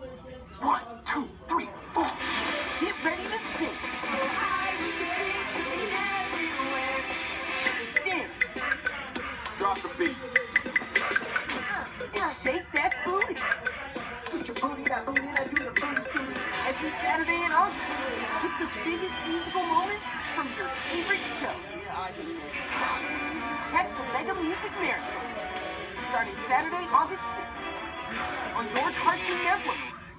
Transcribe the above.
One, two, three, four. Get ready to sing. Drop the beat. And shake that booty. Scoot your booty, that booty, that do the booty scoot. Every Saturday in August. Get the biggest musical moments from your favorite show. Catch the Mega Music Marathon starting Saturday, August 6th on your Cartoon Network.